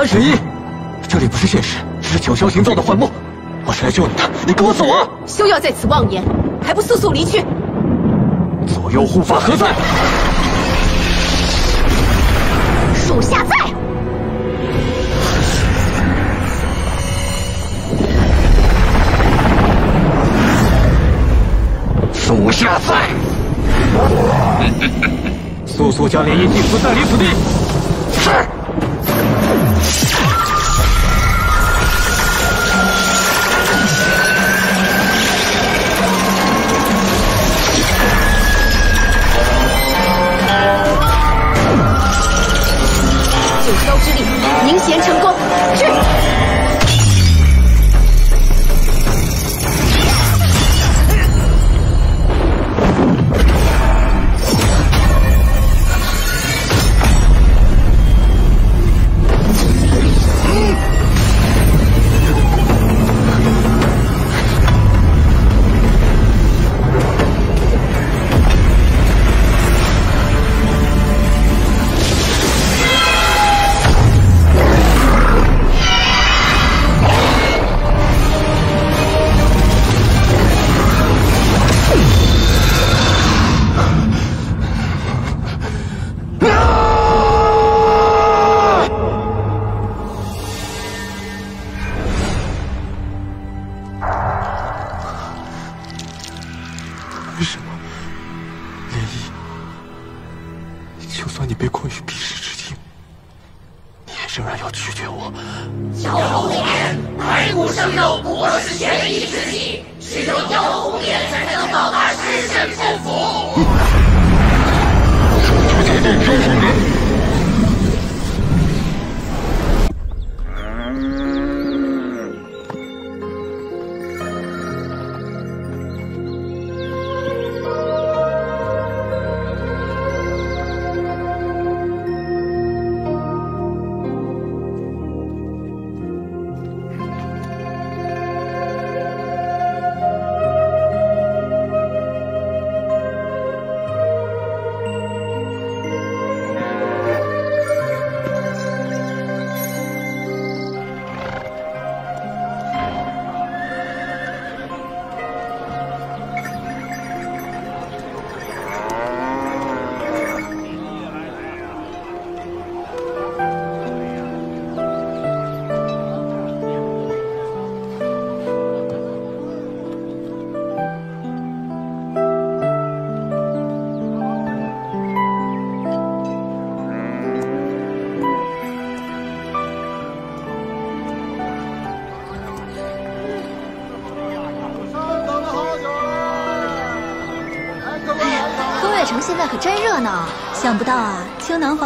你是何人？十一，这里不是现实，这是九霄行造的幻梦。我是来救你的，你跟我走啊！休要在此妄言，还不速速离去！左右护法何在？属下在。属下在。速速将连夜祭司带离此地。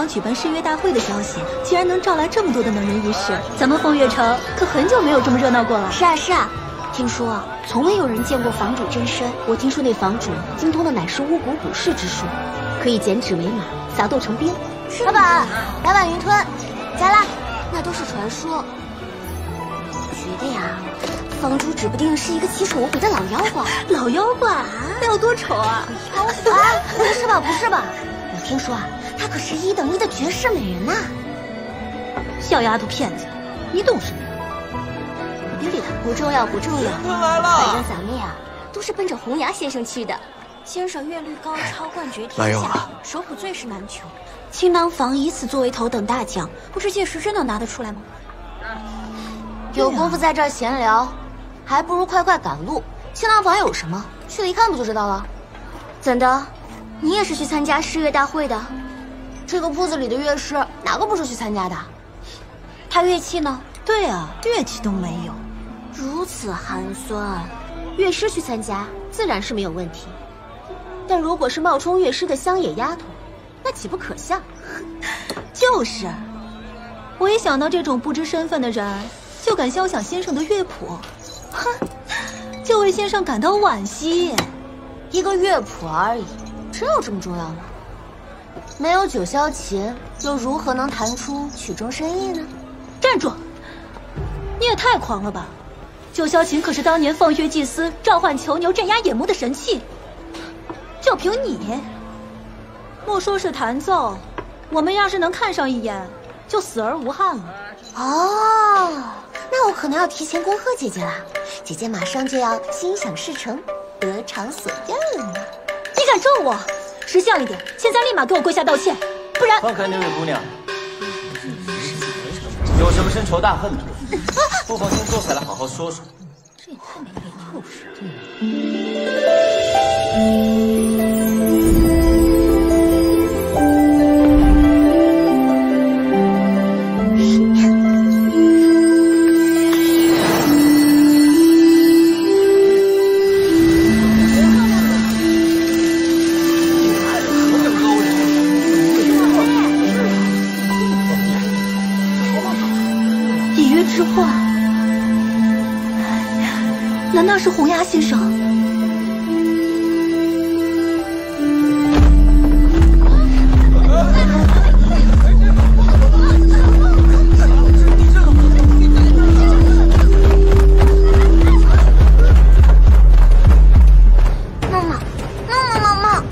举办誓约大会的消息，竟然能招来这么多的能人异士。咱们凤月城可很久没有这么热闹过了。是啊是啊，听说啊，从未有人见过房主真身。我听说那房主精通的乃是巫蛊卜筮之术，可以剪纸为马，撒豆成兵。老板，来碗云吞，加辣。那都是传说。觉得呀，房主指不定是一个奇丑无比的老妖怪。老妖怪？那有多丑啊？妖怪？不是吧，不是吧？我听说啊，她可是一等一的绝世美人呐。小丫头片子，你懂什么呀？别理他，不重要，不重要。来了。反正咱们呀，都是奔着红牙先生去的。先生阅历高超，冠绝天下人啊，手谱最是难求。青囊坊以此作为头等大奖，不知届时真能拿得出来吗？有功夫在这儿闲聊，还不如快快赶路。青囊坊有什么？去了一看不就知道了？怎的？你也是去参加诗乐大会的？这个铺子里的乐师哪个不是去参加的？他乐器呢？对啊，乐器都没有。如此寒酸，乐师去参加自然是没有问题。但如果是冒充乐师的乡野丫头，那岂不可笑？就是，我一想到这种不知身份的人，就敢肖想先生的乐谱，哼，就为先生感到惋惜。一个乐谱而已，真有这么重要吗？没有九霄琴，又如何能弹出曲中深意呢？站住！你也太狂了吧！九霄琴可是当年放血祭司召唤囚牛镇压野魔的神器，就凭你，莫说是弹奏，我们要是能看上一眼，就死而无憾了。哦，那我可能要提前恭贺姐姐了！姐姐马上就要心想事成，得偿所愿了。你敢咒我？识相一点，现在立马给我跪下道歉，不然放开那位姑娘，有什么深仇大恨的，不妨先坐下来好好说说。这也太没礼貌了。难道是红牙先生？妈妈，妈妈，妈妈！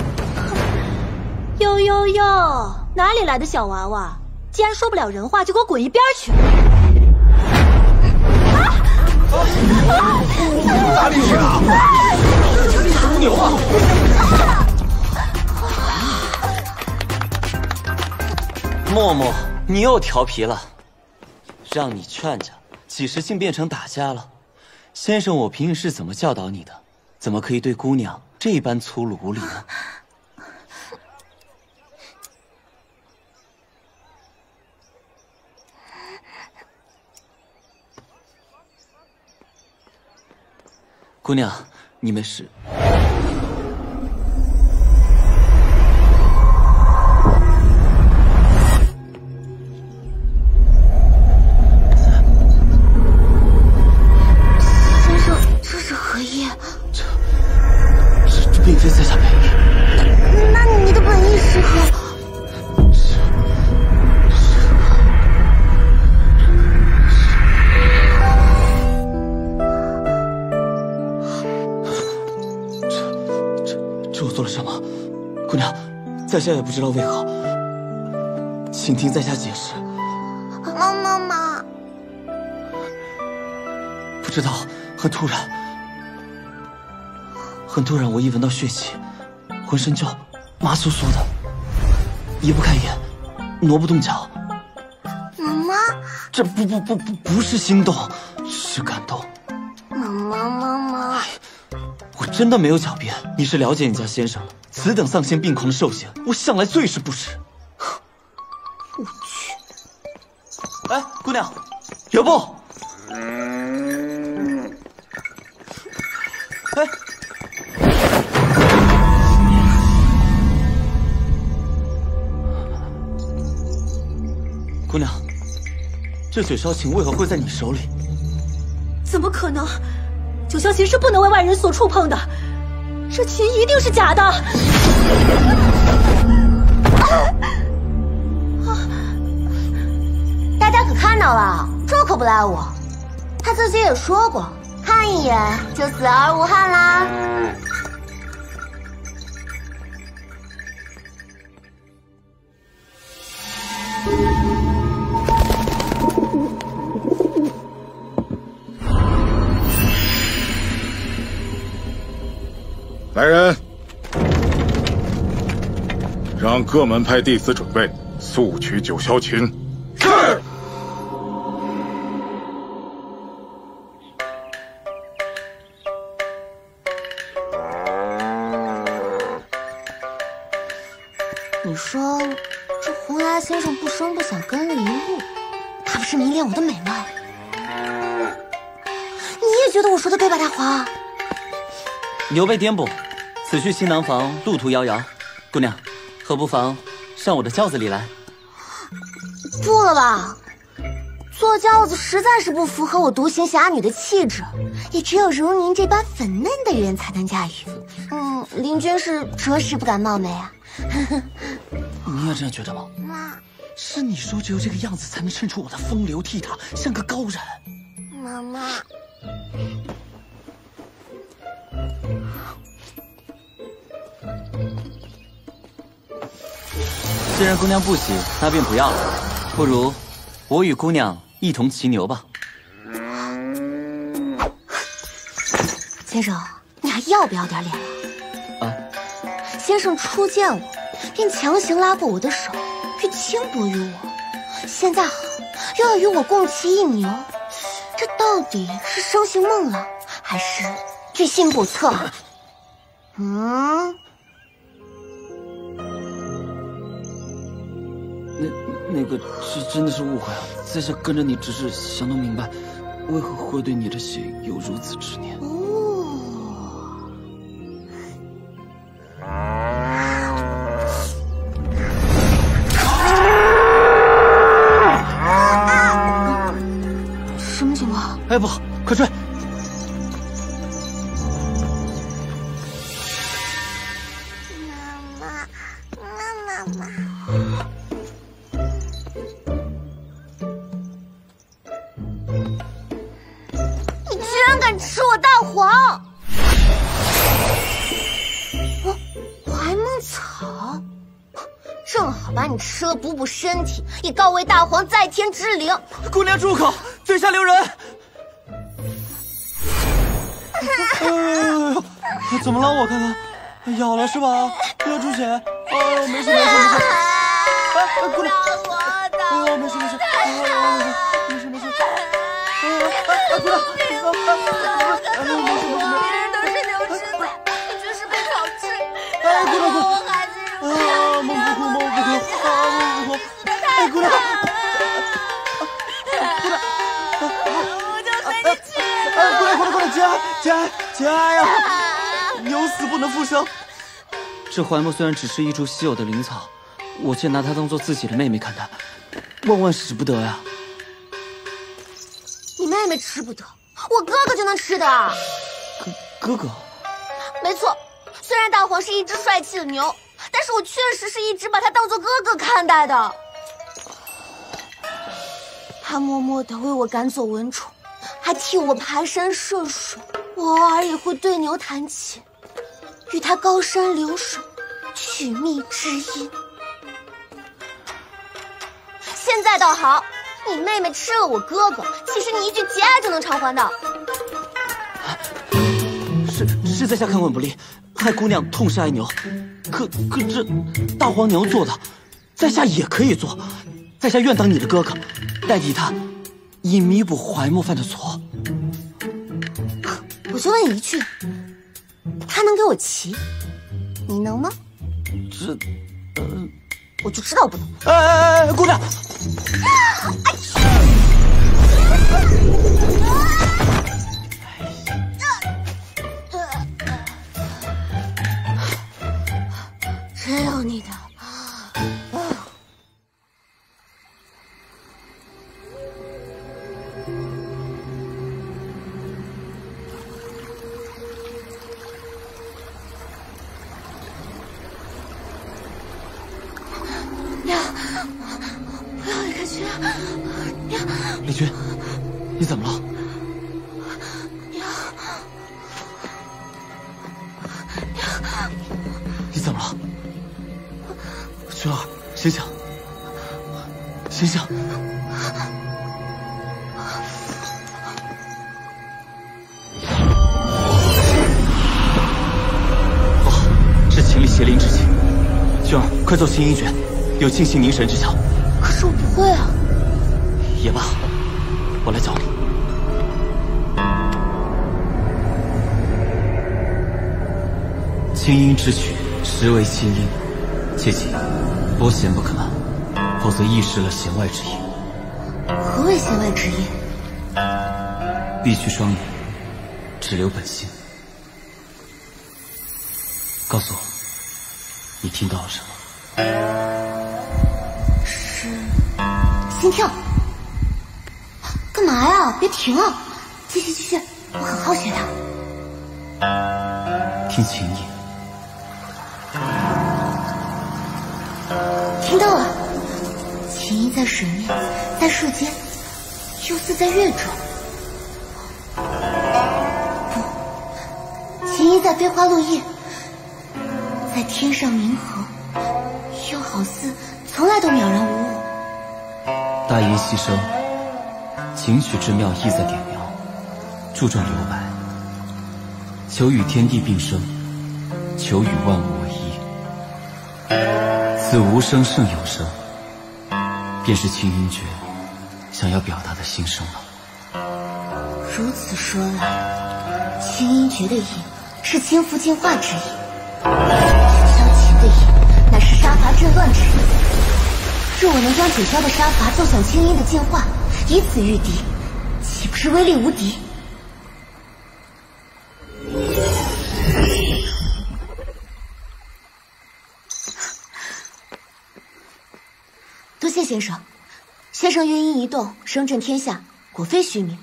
哟哟哟，哪里来的小娃娃？既然说不了人话，就给我滚一边去！哪里去啊？猪牛啊！默默，你又调皮了，让你劝着，几时竟变成打架了？先生，我平日是怎么教导你的？怎么可以对姑娘这般粗鲁无礼呢？姑娘，你们是。下也不知道为何，请听在下解释。妈妈妈，不知道，很突然，很突然，我一闻到血气，浑身就麻酥酥的，移不开眼，挪不动脚。妈妈，这不不不不不是心动，是感动。妈妈妈妈，我真的没有狡辩，你是了解你家先生的。此等丧心病狂的兽行，我向来最是不耻。我去！哎，姑娘，有不？哎，姑娘，这九霄琴为何会在你手里？怎么可能？九霄琴是不能为外人所触碰的。这琴一定是假的！大家可看到了，这可不赖我。他自己也说过，看一眼就死而无憾啦。来人，让各门派弟子准备速取九霄琴。是。你说这红牙先生不声不响跟了一路，他不是迷恋我的美吗？你也觉得我说的对吧，大黄？牛背颠簸。此去西南房，路途遥遥，姑娘，何不妨上我的轿子里来？不了吧，坐轿子实在是不符合我独行侠女的气质，也只有如您这般粉嫩的人才能驾驭。嗯，林君是着实不敢冒昧啊。你也这样觉得吗？妈，是你说只有这个样子才能衬出我的风流倜傥，像个高人。既然姑娘不喜，那便不要了。不如我与姑娘一同骑牛吧。先生，你还要不要点脸了？啊！先生初见我，便强行拉过我的手，欲轻薄于我。现在好，又要与我共骑一牛，这到底是生性孟浪，还是居心叵测？嗯。那个，这真的是误会啊！在下跟着你，只是想弄明白，为何会对你的血有如此执念。哦，什么情况？哎，不好，快追！吃了补补身体，以告慰大皇在天之灵。姑娘住口，嘴下留人。哎呦，怎么了？我看看，咬了是吧？要出血？哦，没事没事没事。哎，姑娘，哦，没事没事，没事没事。哎，姑娘，节哀，节哀呀！牛死不能复生。这槐木虽然只是一株稀有的灵草，我却拿它当做自己的妹妹看待，万万使不得呀。你妹妹吃不得，我哥哥就能吃的。哥，哥哥。没错，虽然大黄是一只帅气的牛。但是我确实是一直把它当做哥哥看待的，他默默的为我赶走蚊虫，还替我爬山涉水，我偶尔也会对牛弹琴，与他高山流水，取蜜知音。现在倒好，你妹妹吃了我哥哥，岂是你一句节哀就能偿还的。是是在下看管不力。害姑娘痛失爱牛，可可这大黄牛做的，在下也可以做，在下愿当你的哥哥，代替他，以弥补怀墨犯的错。我就问一句，他能给我骑，你能吗？这，呃，我就知道我不能。哎哎哎，姑娘！只有 你的。娘，不要离开君儿。娘，李君，你怎么了？娘，娘，你怎么了？君儿，醒醒，醒醒！好，是秦力邪灵之气。君儿，快做清音诀，有清心凝神之效。可是我不会啊。也罢，我来教你。清音之曲，实为清音，切记。拨弦不可慢，否则易失了弦外之音。何谓弦外之音？闭去双眼，只留本心。告诉我，你听到了什么？心跳。嘛呀？别停啊！继续继续，我很好学的。听琴音，听到了。琴音在水面，在树间，又似在月中。不，琴音在飞花落叶，在天上明河，又好似从来都渺然无物。大音希声，琴曲之妙意在点描，注重留白。求与天地并生，求与万物为一。此无声胜有声，便是青音诀想要表达的心声了。如此说来，青音诀的音是轻浮净化之意，九霄琴的音乃是杀伐震乱之意。若我能将九霄的杀伐奏响青音的净化，以此御敌，岂不是威力无敌？多谢先生，先生乐音一动，声震天下，果非虚名。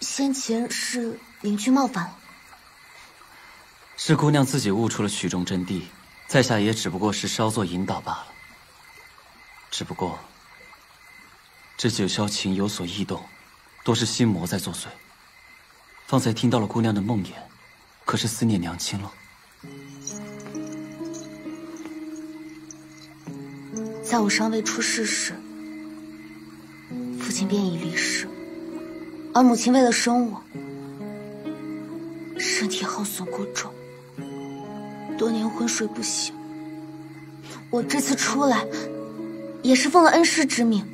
先前是邻居冒犯了，是姑娘自己悟出了曲中真谛，在下也只不过是稍作引导罢了。只不过，这九霄琴有所异动，多是心魔在作祟。方才听到了姑娘的梦魇，可是思念娘亲了。在我尚未出世时，父亲便已离世，而母亲为了生我，身体耗损过重，多年昏睡不醒。我这次出来，也是奉了恩师之命，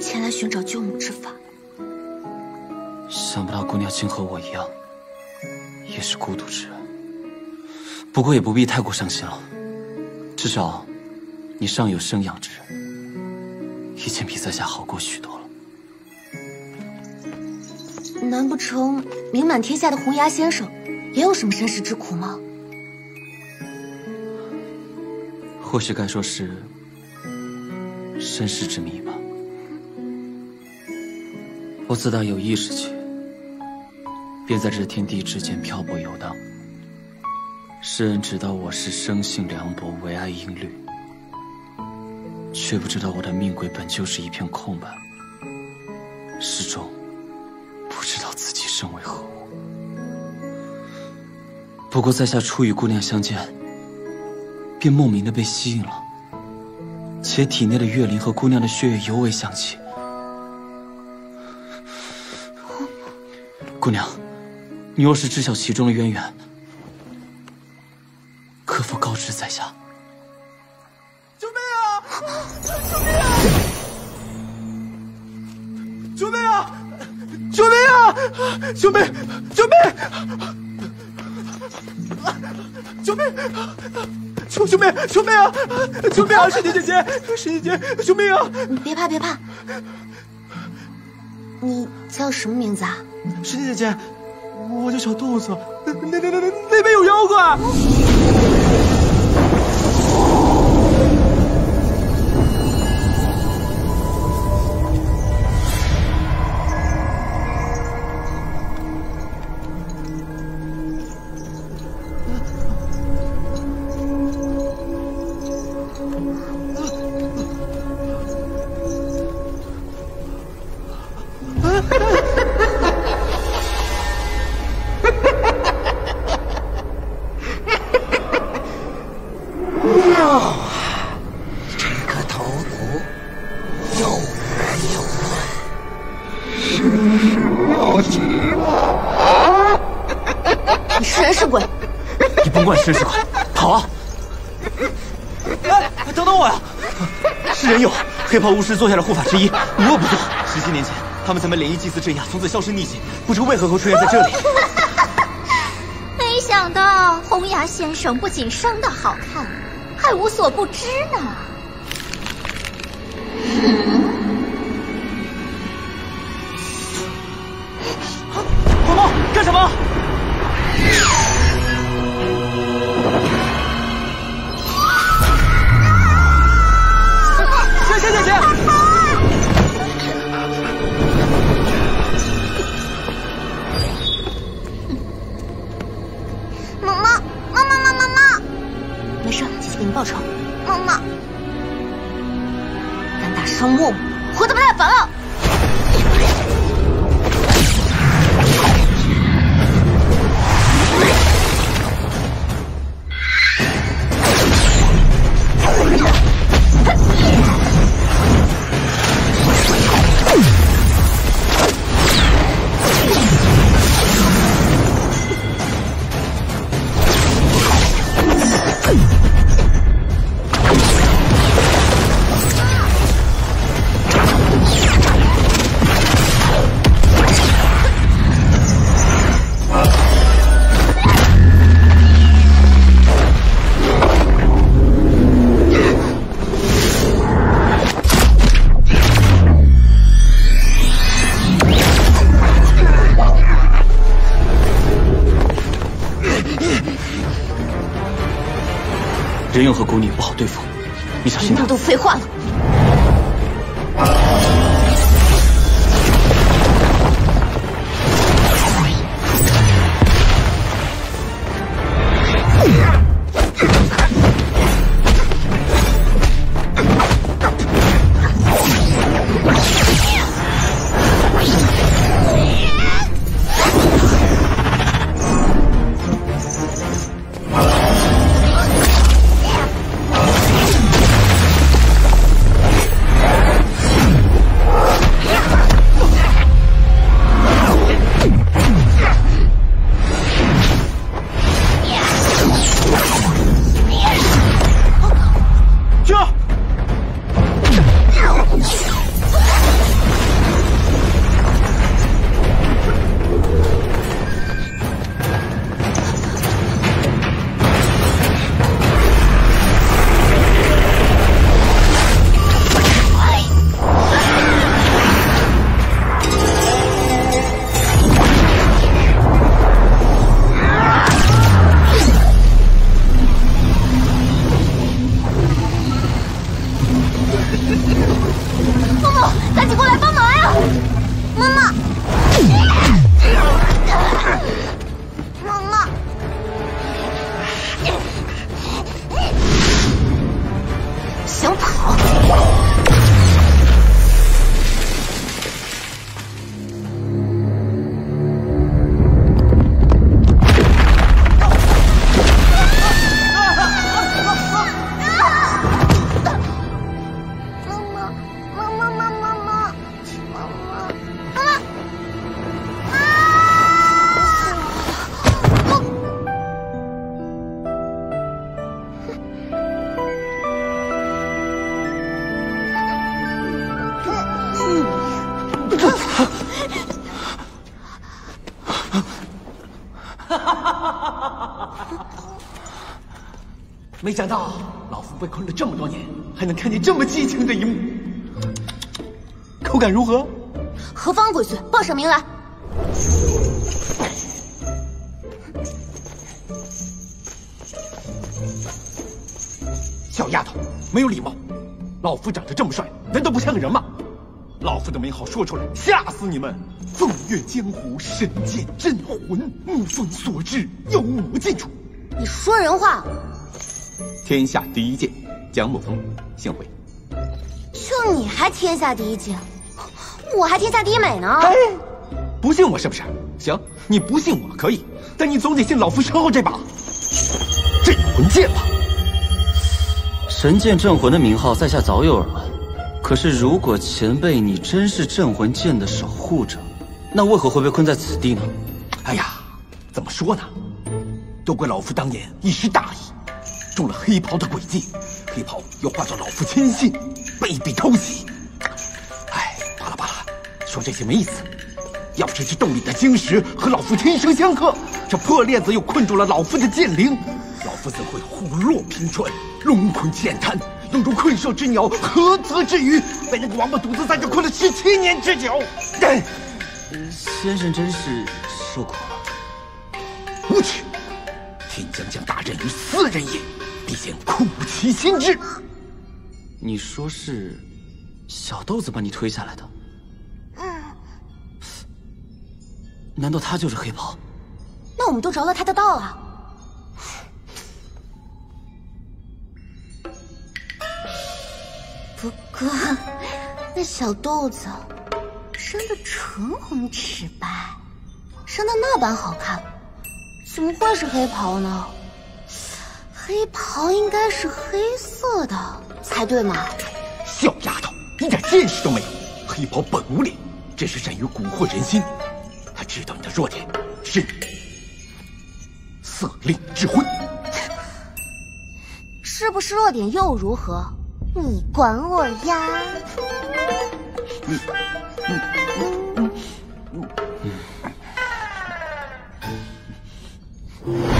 前来寻找救母之法。想不到姑娘竟和我一样，也是孤独之人。不过也不必太过伤心了，至少你尚有生养之人，已经比在下好过许多了。难不成名满天下的红牙先生也有什么身世之苦吗？或许该说是身世之谜吧。我自打有意识起，便在这天地之间漂泊游荡。世人知道我是生性凉薄，唯爱音律，却不知道我的命轨本就是一片空白，始终不知道自己身为何物。不过在下初与姑娘相见，便莫名的被吸引了，且体内的月灵和姑娘的血液尤为相契。姑娘，你若是知晓其中的渊源，可否告知在下？救命啊！救命啊！救命啊！救命啊！救命！救命！救命！求救命！救命啊！救命啊！师姐姐姐，师姐姐，救命啊！你别怕别怕，你叫什么名字啊？师姐姐姐，我叫小豆子，那那那那那边有妖怪。这有黑袍巫师做下的护法之一，无恶不作。十七年前，他们曾被涟漪祭司镇压，从此销声匿迹，不知为何会出现在这里。没想到红牙先生不仅生的好看，还无所不知呢。人又和孤女不好对付，你小心点。都废话了。没想到老夫被困了这么多年，还能看见这么激情的一幕，口感如何？何方鬼祟，报上名来！小丫头，没有礼貌！老夫长得这么帅，难道不像个人吗？老夫的名号说出来，吓死你们！凤月江湖，神剑镇魂，目风所至，妖魔尽除。你说人话！天下第一剑，江木风，幸会。就你还天下第一剑，我还天下第一美呢。哎，不信我是不是？行，你不信我可以，但你总得信老夫身后这把镇魂剑吧？神剑镇魂的名号在下早有耳闻，可是如果前辈你真是镇魂剑的守护者，那为何会被困在此地呢？哎呀，怎么说呢？都怪老夫当年一时大意。中了黑袍的诡计，黑袍又化作老夫亲信，卑鄙偷袭。哎，罢了罢了，说这些没意思。要不是这洞里的晶石和老夫天生相克，这破链子又困住了老夫的剑灵，老夫怎会虎落平川，龙困浅滩，犹如困兽之鸟，何泽之鱼？被那个王八犊子在这困了十七年之久。先生真是受苦了。无耻！天将降大任于斯人也。必先苦其心志。你说是小豆子把你推下来的？嗯。难道他就是黑袍？那我们都着了他的道了。不过那小豆子生的唇红齿白，生的那般好看，怎么会是黑袍呢？黑袍应该是黑色的才对嘛！小丫头，一点见识都没有！黑袍本无脸，只是善于蛊惑人心。他知道你的弱点是色令智昏，是不是弱点又如何？你管我呀！啊！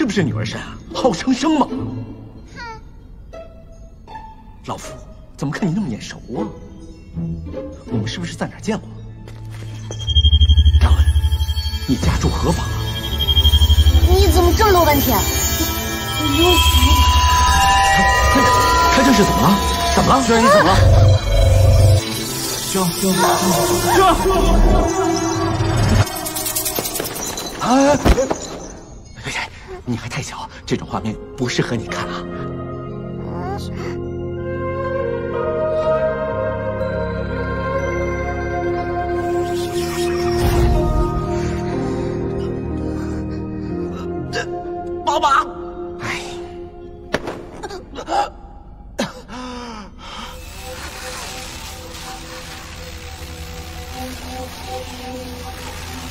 是不是女儿身啊？好生生吗？老夫怎么看你那么眼熟啊？我们是不是在哪儿见过？张恩，你家住何方啊？你怎么这么多问题？你给我想想。他他这是怎么了？怎么了？轩儿，你怎么了？轩轩轩哎！你还太小，这种画面不适合你看啊。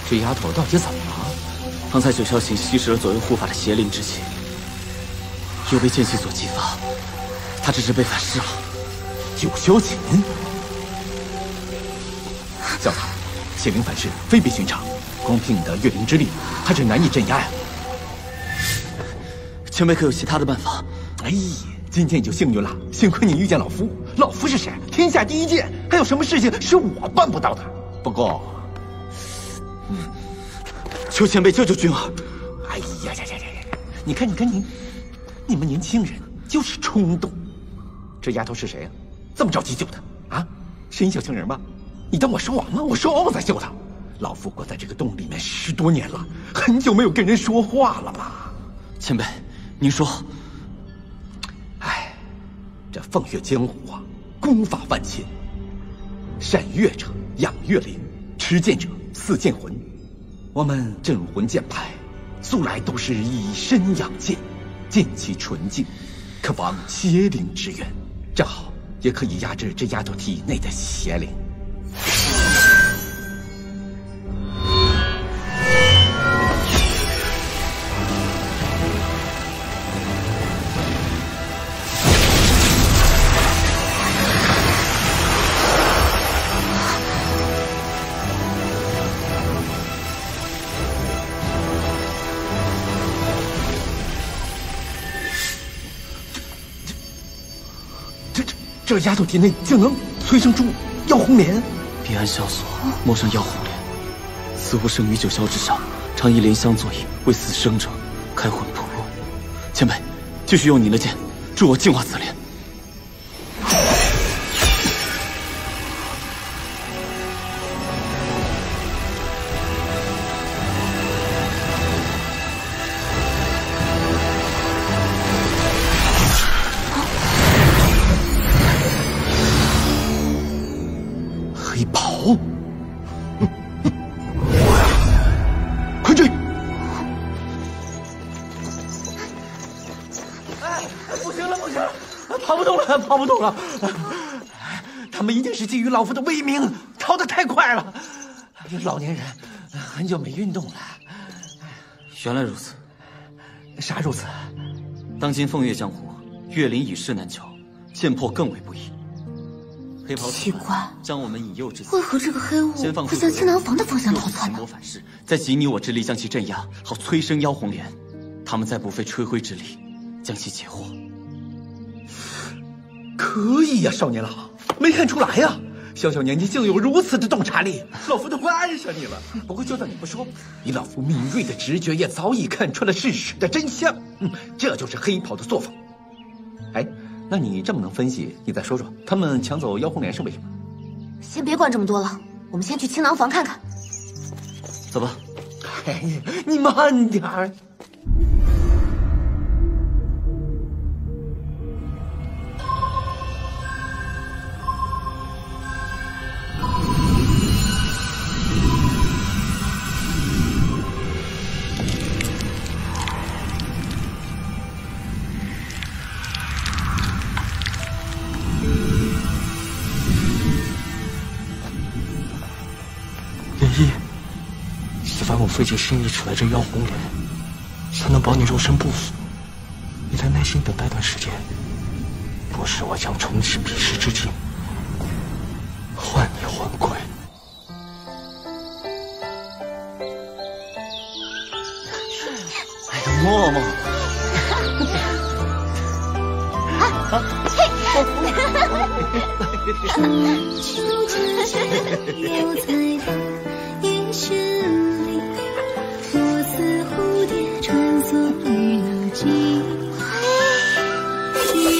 这丫头到底怎么了？方才九霄琴吸食了左右护法的邪灵之气，又被剑气所激发，他这是被反噬了。九霄琴，小子，邪灵反噬非比寻常，光凭你的月灵之力，还是难以镇压呀。前辈可有其他的办法？哎，今天你就幸运了，幸亏你遇见老夫。老夫是谁？天下第一剑，还有什么事情是我办不到的？不过，求前辈救救君儿！哎呀呀呀呀呀！你看，你看你，你们年轻人就是冲动。这丫头是谁呀？这么着急救她啊？是你小情人吗？你当我是王吗？我说哦再救她。老夫关在这个洞里面十多年了，很久没有跟人说话了吧？前辈，您说。哎，这凤月江湖啊，功法万千，善乐者养乐灵，持剑者似剑魂。我们镇魂剑派素来都是以身养剑，剑气纯净，可防邪灵之源，正好也可以压制这丫头体内的邪灵。这丫头体内竟能催生出妖红莲？彼岸萧索，陌上妖红莲，似乎生于九霄之上，常以莲香作引，为死生者开魂铺路。前辈，继续用你的剑，助我净化此莲。老夫的威名，逃得太快了。老年人很久没运动了。原来如此，啥如此？当今凤月江湖，月灵已势难求，剑魄更为不易。黑袍奇怪，将我们引诱至此，为何这个黑雾先放会向青囊房的方向逃窜呢用心魔？反噬，再集你我之力将其镇压，好催生妖红莲。他们再不费吹灰之力将其解惑。可以呀、少年郎。没看出来呀？小小年纪竟有如此的洞察力，老夫都快爱上你了。不过就算你不说，以老夫敏锐的直觉也早已看穿了事实的真相。嗯，这就是黑袍的作风。哎，那你这么能分析，你再说说，他们抢走妖红莲是为什么？先别管这么多了，我们先去青囊房看看。走吧。哎，你慢点儿。费尽心意取来这妖红莲，才能保你肉身不死。你再耐心等待段时间，不是我将重启彼时之境，换你还归。哎呀，默默。快走啊！相对一笑，心间生欢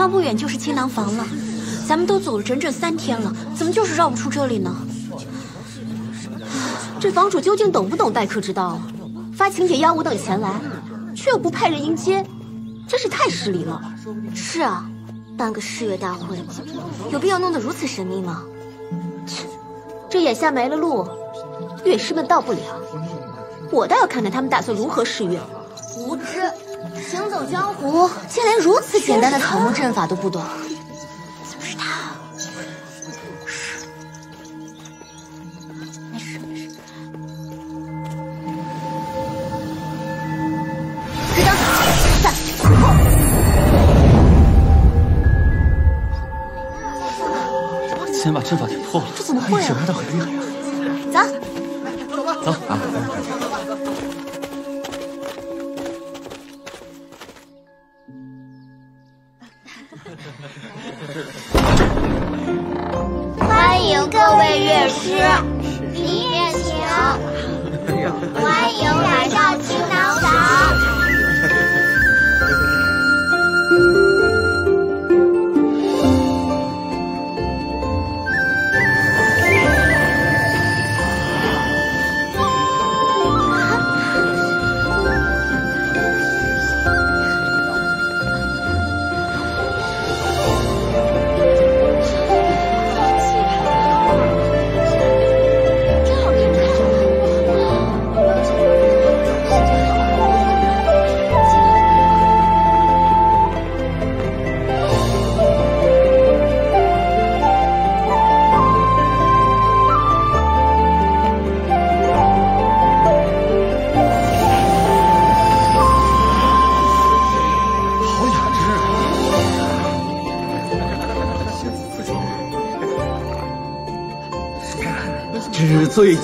方不远就是青囊房了。咱们都走了整整三天了，怎么就是绕不出这里呢？这房主究竟懂不懂待客之道啊？发请帖邀我等前来，却又不派人迎接，真是太失礼了。是啊，办个誓约大会，有必要弄得如此神秘吗？切，这眼下没了路，乐师们到不了，我倒要看看他们打算如何誓约。无知，行走江湖，竟连如此简单的草木阵法都不懂。怎么是他？没事没事。别动，散。先把阵法给破了。这怎么会啊？他很厉害呀。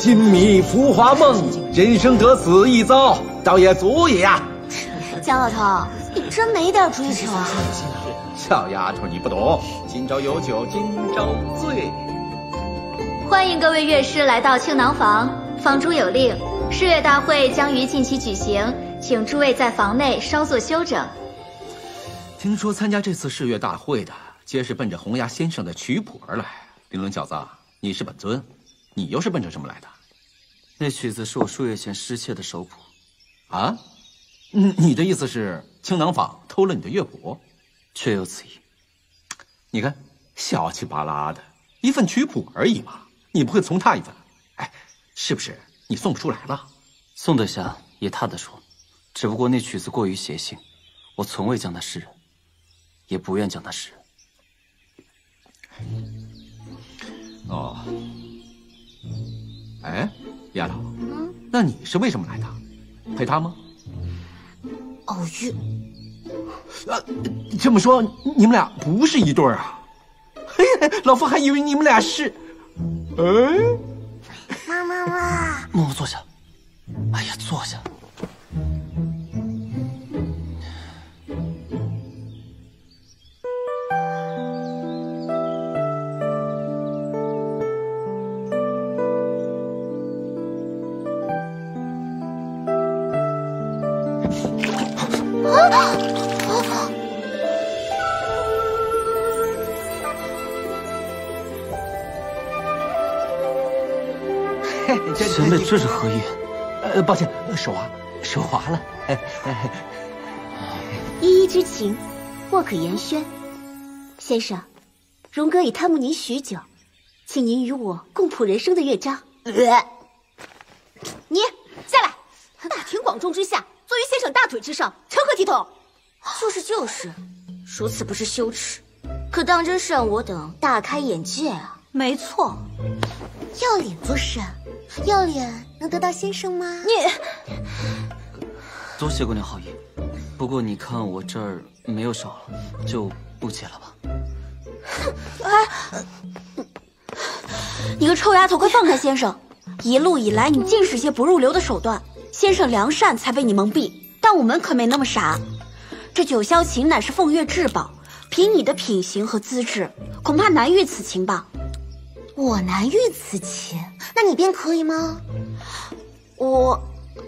金迷，浮华梦，人生得此一遭，倒也足矣啊。江老头，你真没点追求啊！小丫头，你不懂，今朝有酒今朝醉。欢迎各位乐师来到庆囊房，房主有令，誓乐大会将于近期举行，请诸位在房内稍作休整。听说参加这次誓乐大会的皆是奔着红牙先生的曲谱而来。玲珑小子，你是本尊，你又是奔着什么来的？那曲子是我数月前失窃的手谱。啊？你你的意思是青囊坊偷了你的乐谱？确有此意。你看，小气巴拉的，一份曲谱而已嘛，你不会从他一份？哎，是不是你送不出来了？送得下也踏得出，只不过那曲子过于邪性，我从未将它示人，也不愿将它示人。哦，哎，丫头，那你是为什么来的？陪他吗？偶遇。呃，这么说你们俩不是一对儿啊？嘿，老夫还以为你们俩是……哎，妈妈妈，默默坐下。哎呀，坐下。这是何意？呃，抱歉，手滑，手滑了。依依之情，莫可言宣。先生，荣哥已贪慕您许久，请您与我共谱人生的乐章。呃你下来，大庭广众之下，坐于先生大腿之上，成何体统？就是就是，如此不知羞耻，可当真是让我等大开眼界啊！没错，要脸做甚？要脸能得到先生吗？你，多谢姑娘好意，不过你看我这儿没有手了，就不接了吧。哎，你个臭丫头，快放开先生！一路以来你尽是些不入流的手段，先生良善才被你蒙蔽，但我们可没那么傻。这九霄琴乃是凤月至宝，凭你的品行和资质，恐怕难遇此情吧？我难遇此情，那你便可以吗？我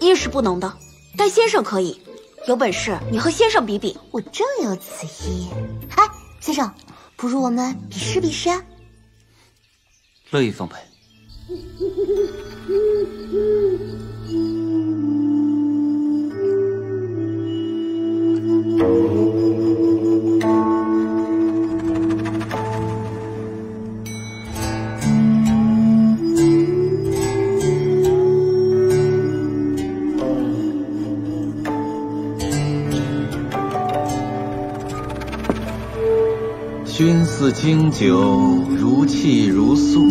一是不能的，但先生可以。有本事你和先生比比，我正有此意。哎，先生，不如我们比试比试？乐意奉陪。酒，如泣如诉，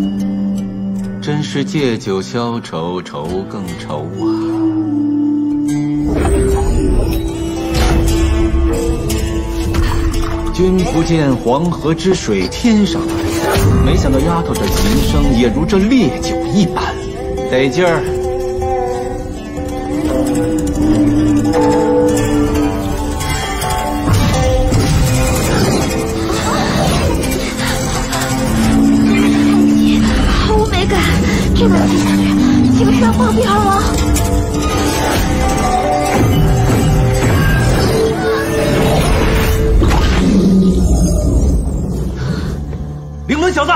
真是借酒消愁，愁更愁啊。君不见黄河之水天上来，没想到丫头这琴声也如这烈酒一般，得劲儿。要暴毙而亡？小子，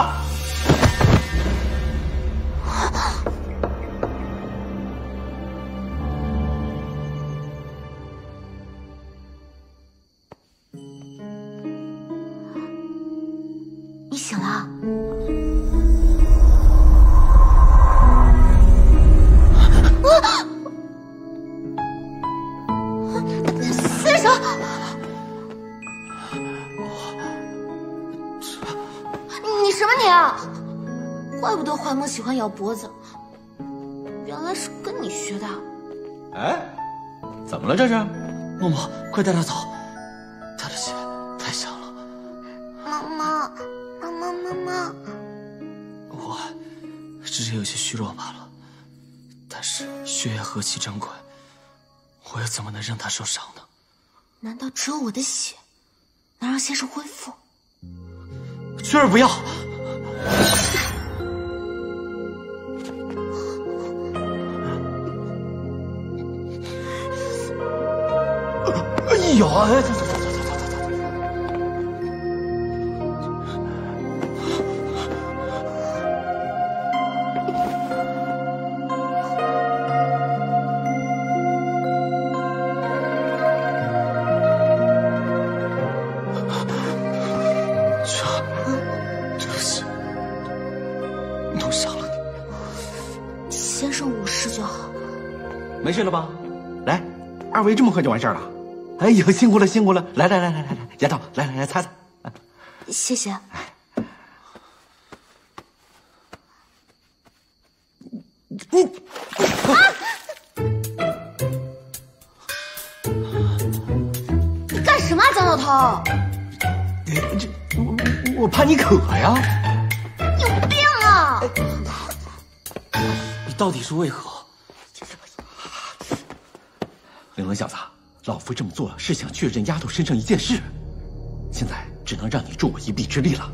咬脖子，原来是跟你学的。哎，怎么了这是？默默，快带他走，他的血太香了。妈妈，妈妈，妈妈，我只是有些虚弱罢了。但是血液何其珍贵，我又怎么能让他受伤呢？难道只有我的血能让先生恢复？薰儿，不要！有啊，哎，走走走走走走走走。这，对不起，弄伤了你。先生，五十就好。没事了吧？来，二位这么快就完事儿了？哎呦，辛苦了，辛苦了！来来来来来来，丫头，来来来擦擦。谢谢。你你干什么，啊，蒋老头？这我我怕你渴呀。你有病啊！你到底是为何？玲珑小子，老夫这么做是想确认丫头身上一件事，现在只能让你助我一臂之力了。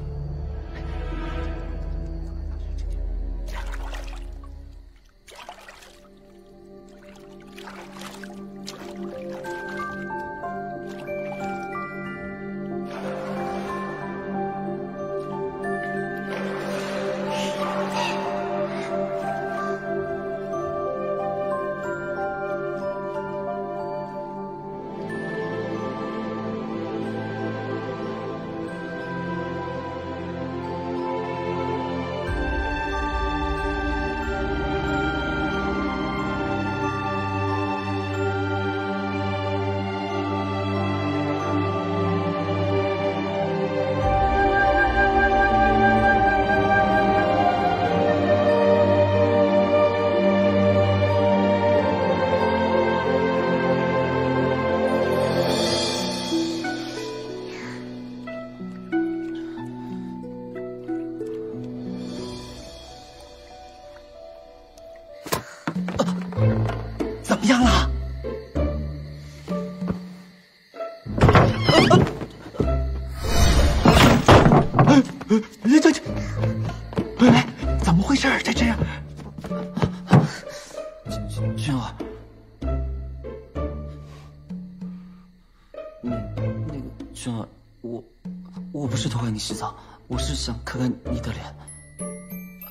洗澡，我是想看看你的脸。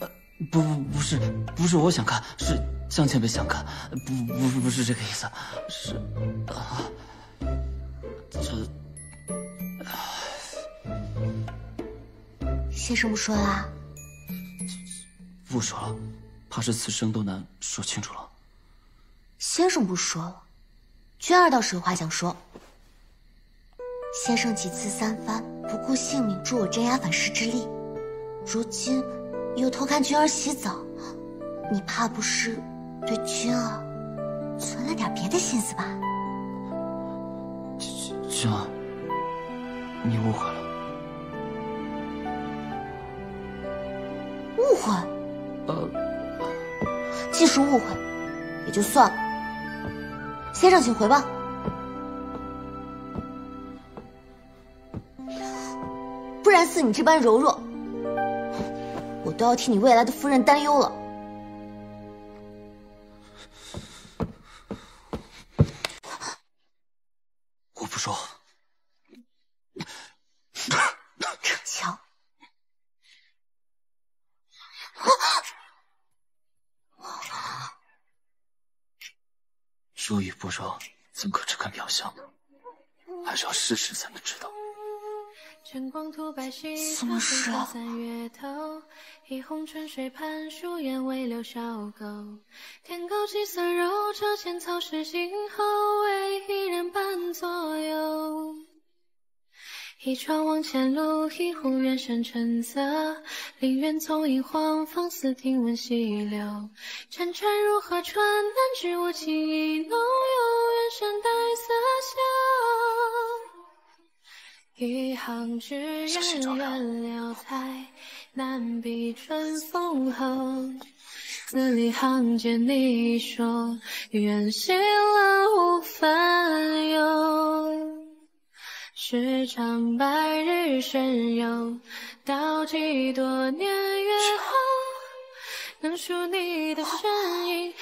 呃，不不不是，不是我想看，是江前辈想看。不不不不是这个意思，是啊，这先生不说啦？不说了，怕是此生都难说清楚了。先生不说了，娟儿倒是有话想说。先生几次三番。不顾性命助我镇压反噬之力，如今又偷看君儿洗澡，你怕不是对君儿存了点别的心思吧？君儿，你误会了。误会？呃，既是误会，也就算了。先生，请回吧。然似你这般柔弱，我都要替你未来的夫人担忧了。我不说。逞强！说与不说，怎可只看表象呢？还是要试试才能知道。怎么是？三月头，一泓春水畔，疏烟微留小沟。天高气色柔，车前草是静后，为一人伴左右。一窗望前路，一壶远山春色。林苑丛影晃，放似听闻溪流。潺潺入河川，难知我情意浓。有远山黛色秀。一行纸鸢远了才，难比春风后。字里行间你说，愿心了无烦忧。时常白日神游，道几多年月后，能数你的身影，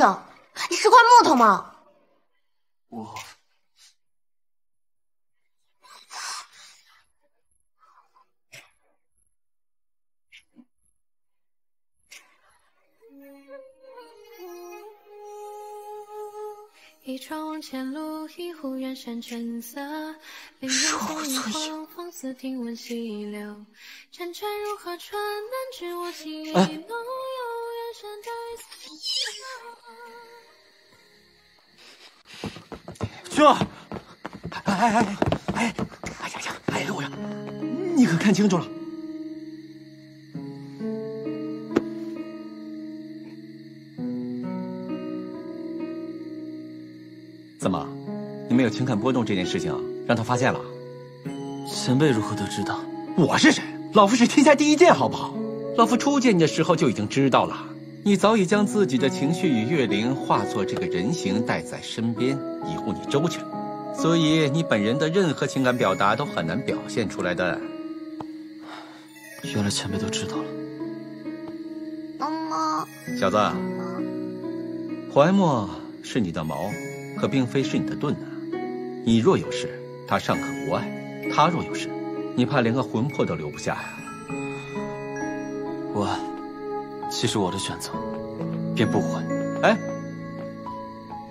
生，你是块木头吗？我。一窗往前路，一壶远山春色。林荫风一晃，放肆听闻溪流。潺潺入河川，难知我情意浓。有兄，哎哎哎哎哎呀呀，哎路呀，你可看清楚了？怎么，你没有情感波动这件事情让他发现了？前辈如何得知的？我是谁？老夫是天下第一剑，好不好？老夫初见你的时候就已经知道了，你早已将自己的情绪与月灵化作这个人形带在身边，以护你周全，所以你本人的任何情感表达都很难表现出来的。原来前辈都知道了。妈妈，小子，怀墨是你的矛。可并非是你的盾啊！你若有事，他尚可无碍；他若有事，你怕连个魂魄都留不下呀！我，其实我的选择，便不悔。哎，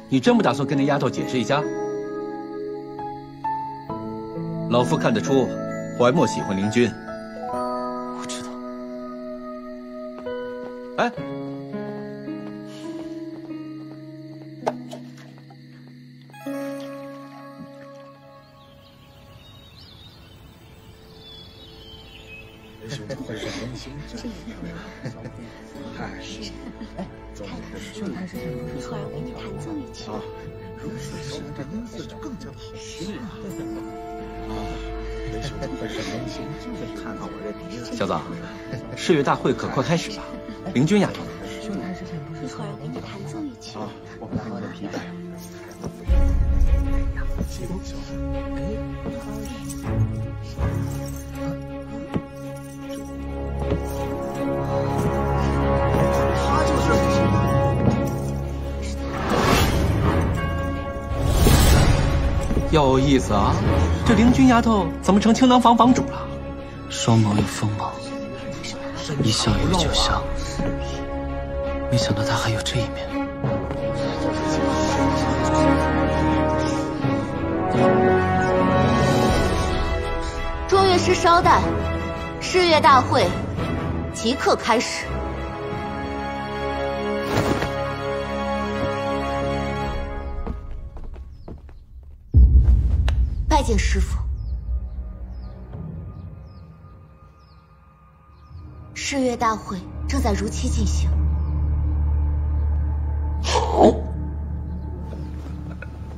你真不打算跟那丫头解释一下？老夫看得出，怀墨喜欢灵君。看看，一会儿我给你弹奏一曲。啊，这音色就更加的好？听了。啊，看看我这笛子小子，誓约大会可快开始了。灵君丫头，一会儿我给你弹奏一曲。啊，我们来个皮带。有意思啊，这灵君丫头怎么成青囊房房主了？双眸有锋芒，一笑有酒香，没想到她还有这一面。众乐师稍待，试乐大会即刻开始。大会正在如期进行。好，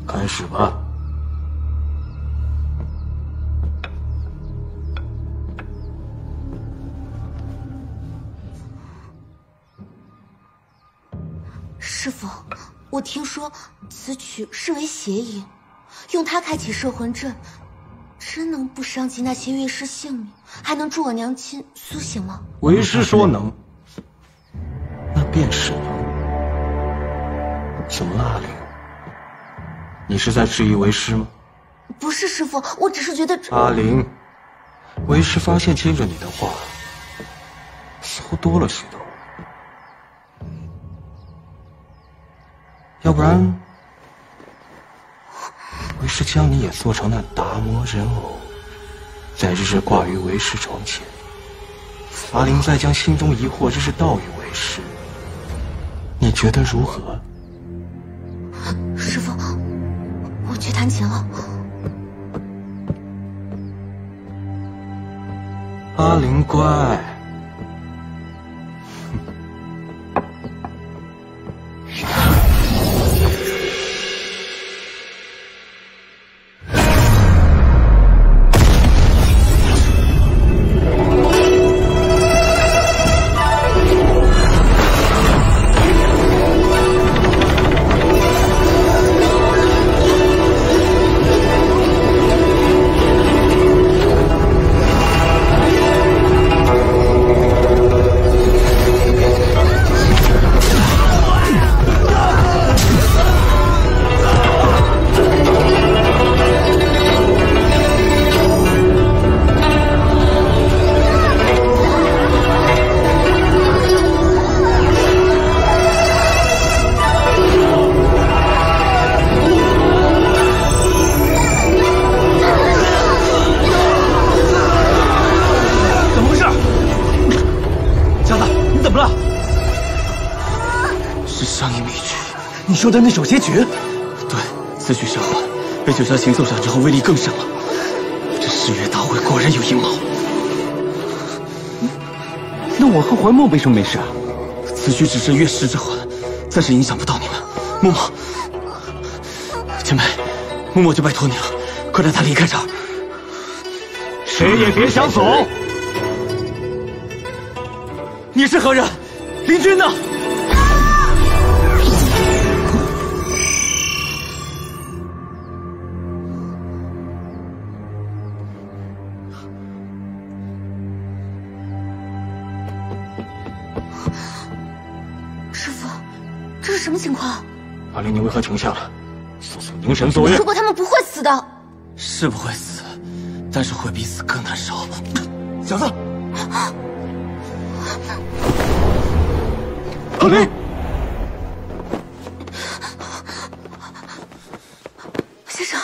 开始吧。师傅，我听说此曲是为邪音，用它开启摄魂阵。真能不伤及那些乐师性命，还能助我娘亲苏醒吗？为师说能，那便是能。怎么了，阿玲？你是在质疑为师吗？不是，师傅，我只是觉得……阿玲，为师发现接着你的话，似乎多了许多。要不然？为师将你也做成那达摩人偶，在日日挂于为师床前。阿玲再将心中疑惑之事道与为师，你觉得如何？师傅，我去弹琴了。阿玲乖。的那首结局？对，此曲甚缓，被九霄琴奏响之后威力更盛了。这誓约大会果然有阴谋。那我和怀墨为什么没事啊？此曲只是月食之魂，暂时影响不到你们。默默，前辈，默默就拜托你了，快带他离开这儿。谁也别想走。你是何人？林君呢？你为何停下了？速速凝神作业。如果他们不会死的，是不会死，但是会比死更难受。小子，阿林，先生，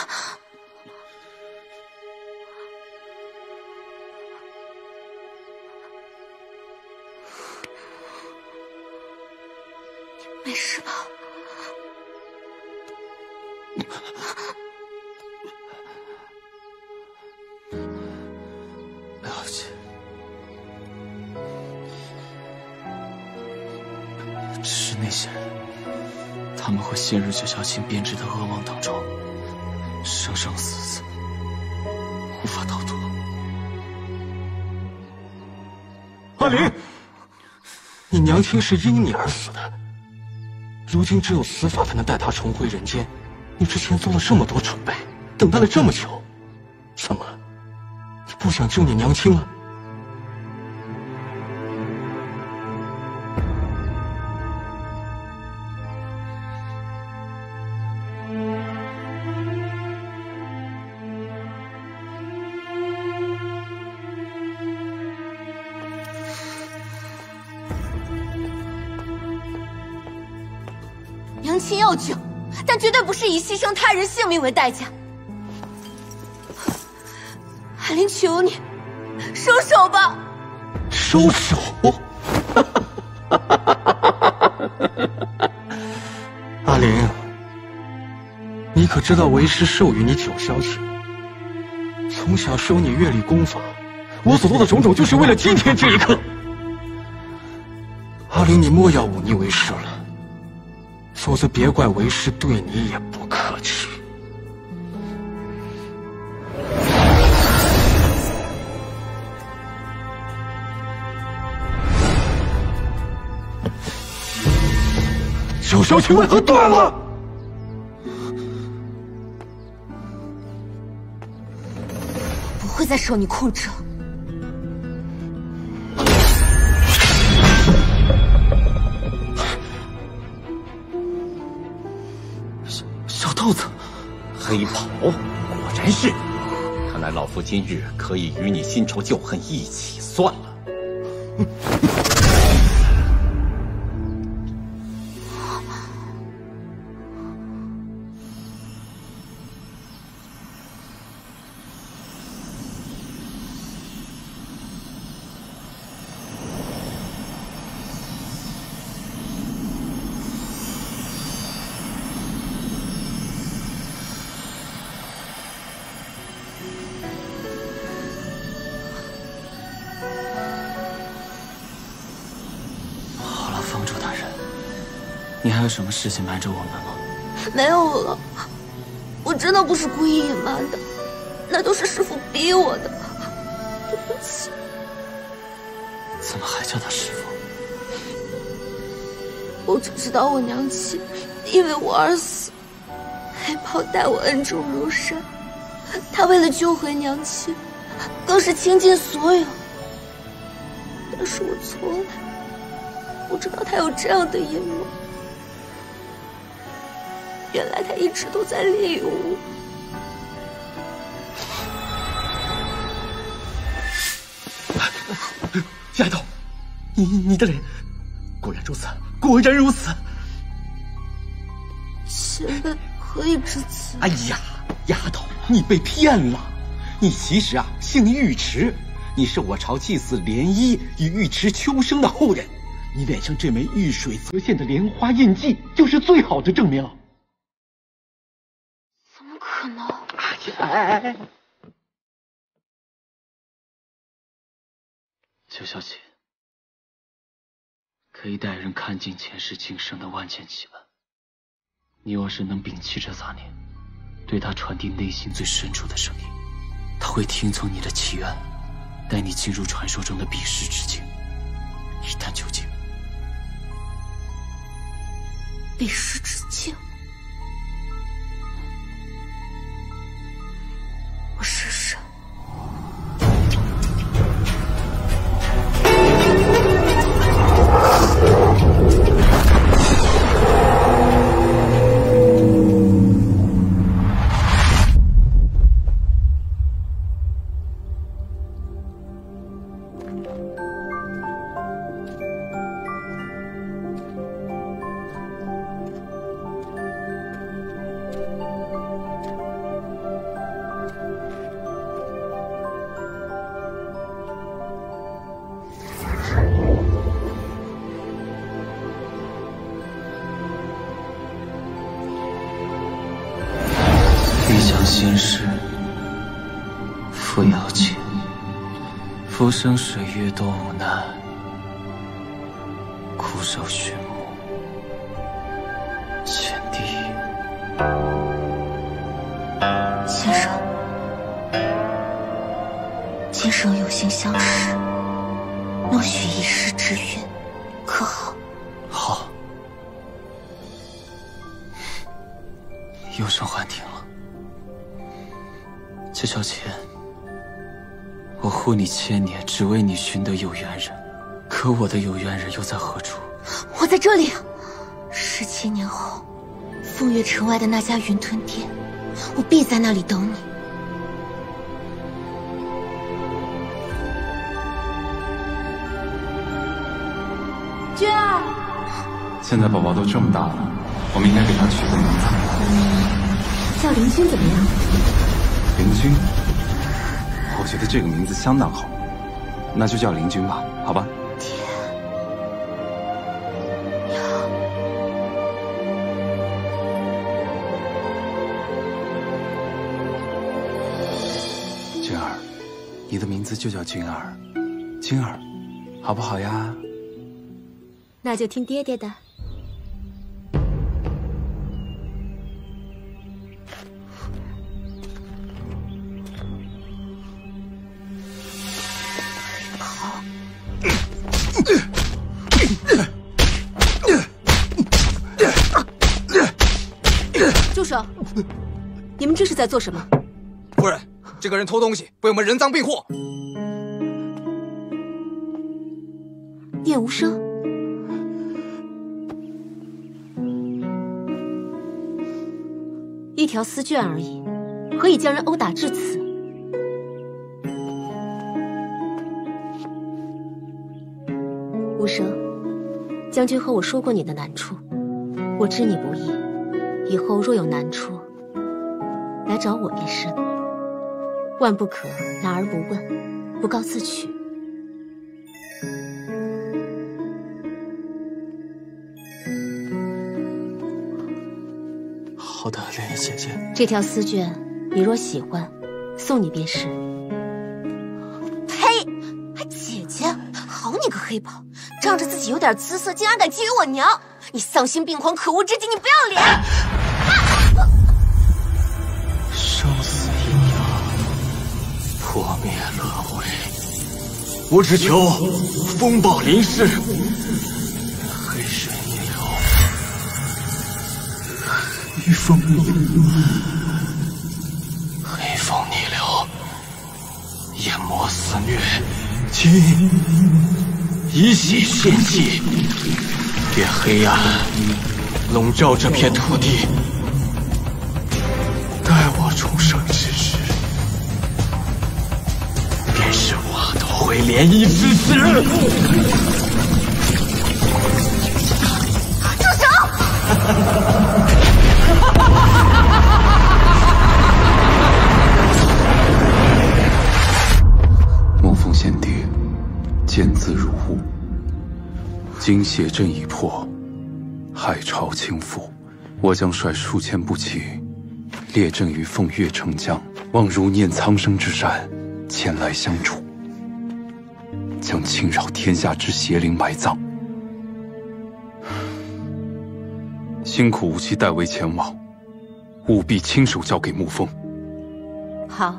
陷入九霄琴编织的噩梦当中，生生死死，无法逃脱。阿玲，你娘亲是因你而死的，如今只有死法才能带她重回人间。你之前做了这么多准备，等待了这么久，怎么，你不想救你娘亲了？以牺牲他人性命为代价。海林，求你，收手吧！收手！阿玲，你可知道为师授予你九霄琴，从小收你月历功法，我所做的种种，就是为了今天这一刻。阿玲，你莫要忤逆为师了，否则别怪为师对你也不九霄琴为何断了？不会再受你控制了。小豆子，黑袍，果然是你。看来老夫今日可以与你新仇旧恨一起算了。还有什么事情瞒着我们吗？没有了，我真的不是故意隐瞒的，那都是师傅逼我的，对不起。怎么还叫他师傅？我只知道我娘亲因为我而死，黑袍待我恩重如山，他为了救回娘亲，更是倾尽所有。但是我从来不知道他有这样的阴谋，原来他一直都在利用我。丫头，你你的脸，果然如此，果然如此。前辈何以至此？哎呀，丫头，你被骗了。你其实啊姓尉迟，你是我朝祭祀涟漪与尉迟秋生的后人。你脸上这枚遇水则现的莲花印记，就是最好的证明。怎么可能？哎哎哎！九小姐，可以带人看尽前世今生的万千奇闻。你若是能摒弃这杂念，对他传递内心最深处的声音，他会听从你的祈愿，带你进入传说中的彼世之境，一探究竟。彼世之境，我试多无奈，苦守寻梦，前地。先生，今生有幸相识，诺许一世之约，可好？好，又生幻听了。九小姐，我护你千年，只为你寻得有缘人。可我的有缘人又在何处？我在这里。十七年后，风月城外的那家云吞店，我必在那里等你。君儿，现在宝宝都这么大了，我们应该给他取个名字。叫林君怎么样？林君，我觉得这个名字相当好，那就叫灵君吧，好吧？君儿，你的名字就叫君儿，君儿，好不好呀？那就听爹爹的。在做什么？夫人，这个人偷东西，被我们人赃并获。念无声，一条丝绢而已，何以将人殴打至此？无声，将军和我说过你的难处，我知你不易，以后若有难处，来找我便是。万不可拿而不问，不告自取。好的，莲姨姐姐。这条丝绢，你若喜欢，送你便是。呸！还姐姐，好你个黑袍，仗着自己有点姿色，竟然敢觊觎我娘！你丧心病狂，可恶至极！你不要脸！我只求风暴临世，黑水逆流，黑风逆流，黑风逆流，眼魔肆虐，今以血献祭，愿黑暗笼罩这片土地。涟漪之时。住手！梦凤仙蝶，见字如晤。今血阵已破，海潮倾覆，我将率数千步骑，列阵于凤月城江，望如念苍生之善，前来相助，将侵扰天下之邪灵埋葬。辛苦无期代为前往，务必亲手交给沐风。好。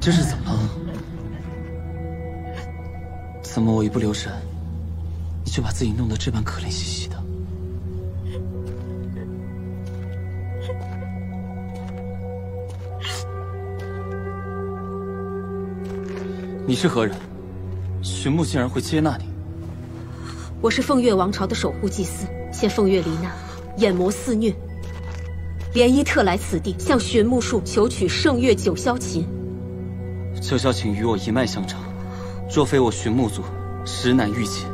这是怎么了？怎么我一不留神，你就把自己弄得这般可怜兮兮的？你是何人？寻牧竟然会接纳你？我是凤月王朝的守护祭司，现凤月罹难，眼魔肆虐，涟漪特来此地向寻牧树求取圣月九霄琴。九霄琴与我一脉相承，若非我寻牧族，实难遇见。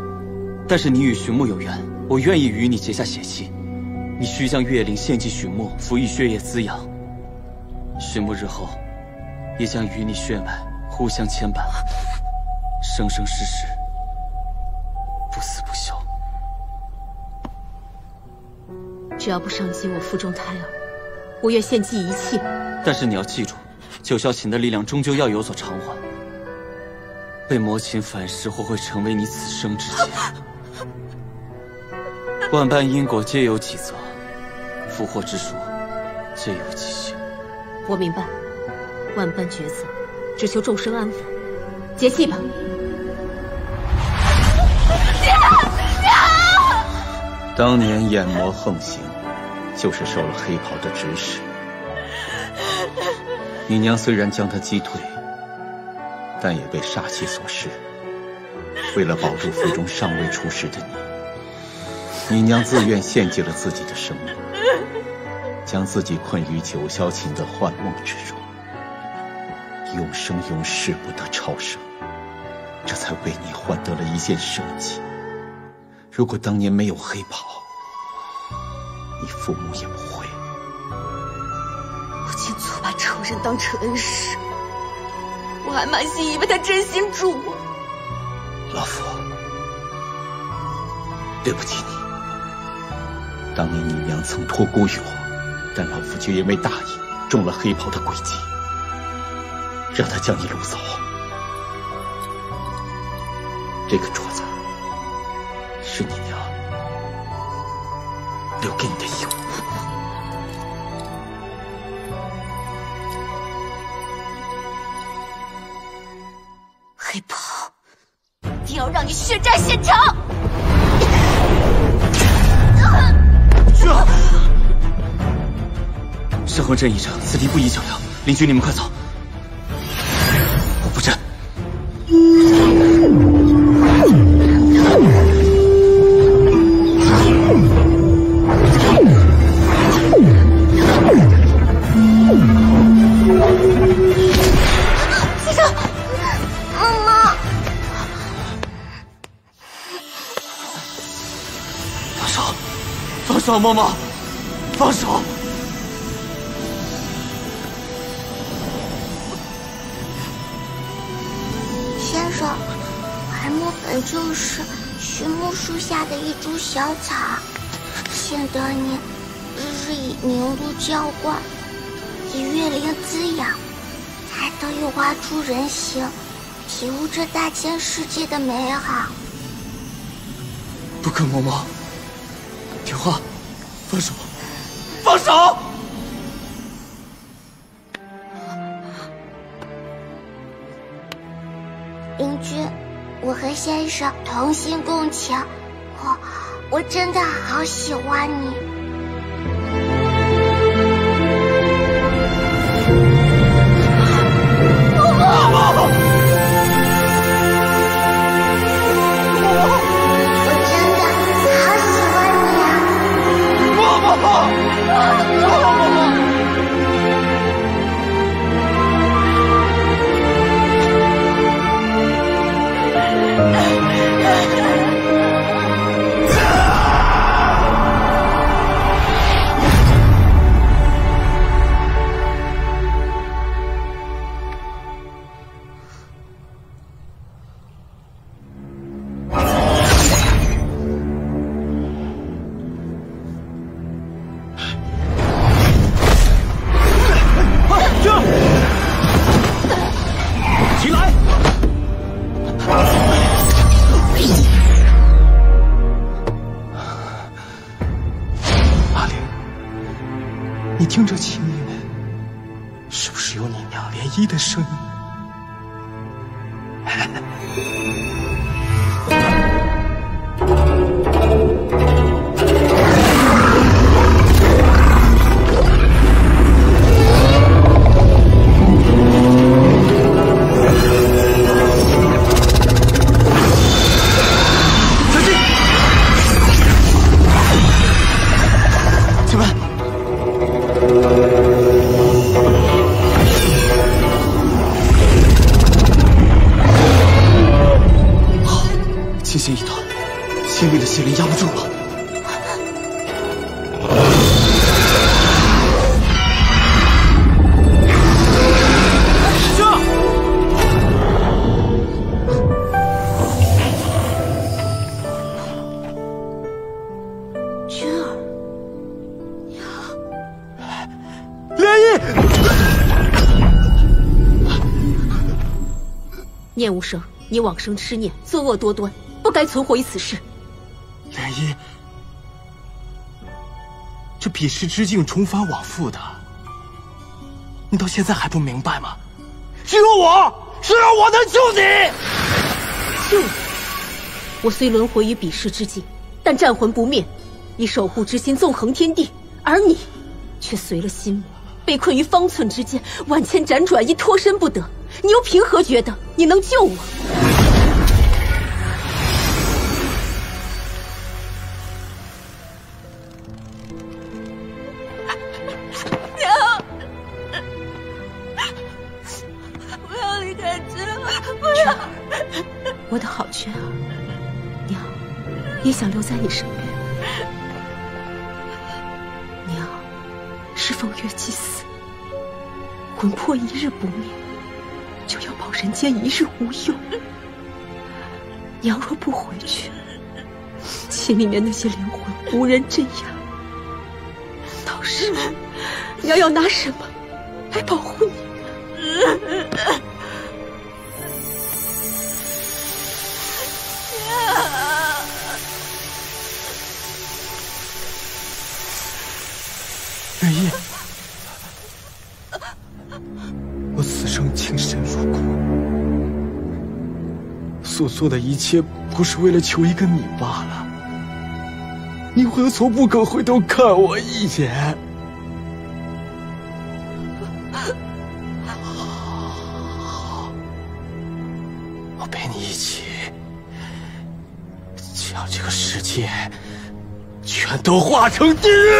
但是你与寻牧有缘，我愿意与你结下血契。你需将月灵献祭寻牧，辅以血液滋养。寻牧日后，也将与你血脉互相牵绊，生生世世不死不休。只要不伤及我腹中胎儿，我愿献祭一切。但是你要记住。九霄琴的力量终究要有所偿还，被魔琴反噬或会成为你此生之劫。万般因果皆有几则，福祸之说皆有几行。我明白，万般抉择，只求众生安分。结气吧。当年眼魔横行，就是受了黑袍的指使。你娘虽然将他击退，但也被煞气所噬。为了保住腹中尚未出世的你，你娘自愿献祭了自己的生命，将自己困于九霄琴的幻梦之中，永生永世不得超生，这才为你换得了一线生机。如果当年没有黑袍，你父母也不会。母亲错把仇人当成恩师，我还满心以为他真心助我。老夫对不起你。当年你娘曾托孤于我，但老夫却因为大意中了黑袍的诡计，让他将你掳走。这个镯子是你娘留给你的遗物。血债血偿！去！神魂阵已成，此地不宜久留。林军，你们快走！嬷嬷，放手！先生，海木本就是徐木树下的一株小草，幸得你日日以凝露浇灌，以月灵滋养，才得以化出人形，体悟这大千世界的美好。不可，嬷嬷，听话。放手！放手！林君，我和先生同心共情，我我真的好喜欢你。听着琴音，是不是有你娘涟漪的声音？你往生痴念，作恶多端，不该存活于此世。莲漪，这彼世之境重返往复的，你到现在还不明白吗？只有我，只有我能救你。救你？我虽轮回于彼世之境，但战魂不灭，以守护之心纵横天地，而你，却随了心魔，被困于方寸之间，万千辗转，亦脱身不得。你又凭何觉得你能救我？心里面那些灵魂无人镇压，到时娘要拿什么来保护你？月夜。我此生情深如骨，所做的一切不是为了求一个你罢了。你何从不肯回头看我一眼？我陪你一起，将这个世界全都化成地狱。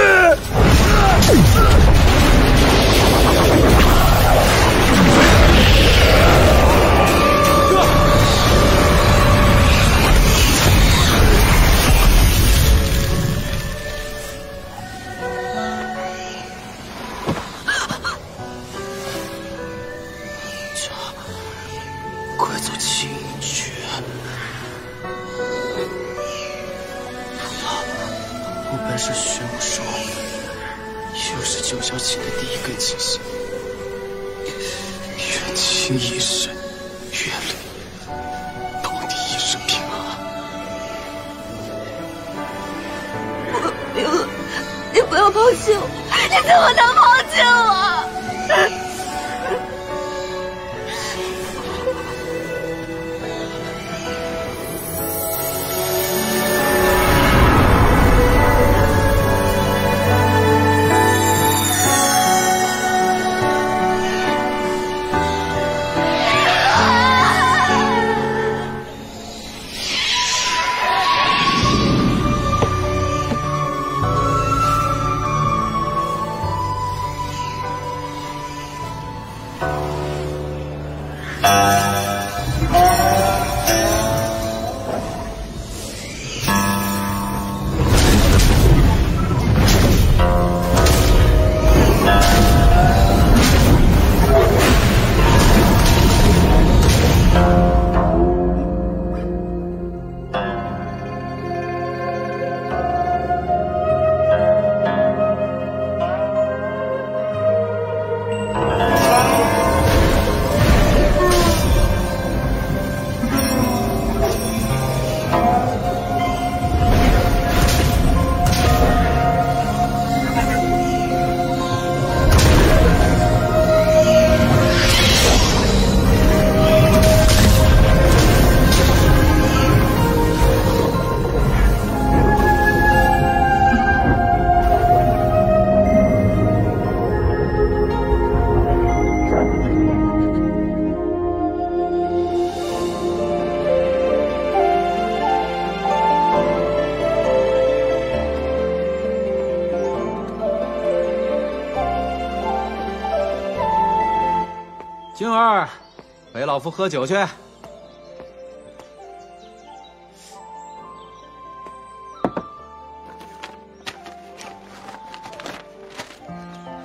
老夫喝酒去。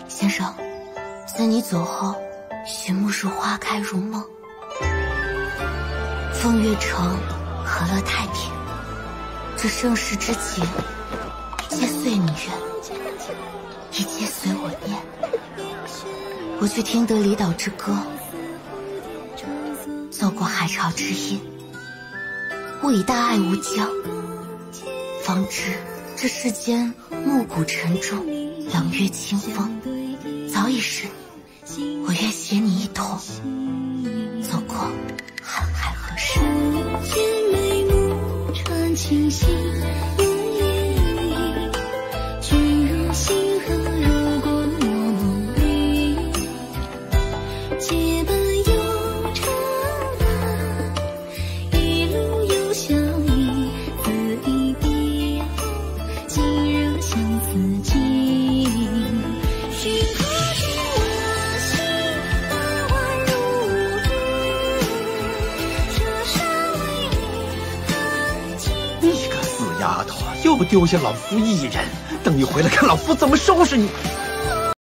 先生，在你走后，寻木树花开如梦，风月城和乐太平。这盛世之情，皆遂你愿，一切随我念。我却听得离岛之歌，好知音。误以大爱无疆，方知这世间暮鼓晨钟，朗月清风。留下老夫一人，等你回来看老夫怎么收拾你！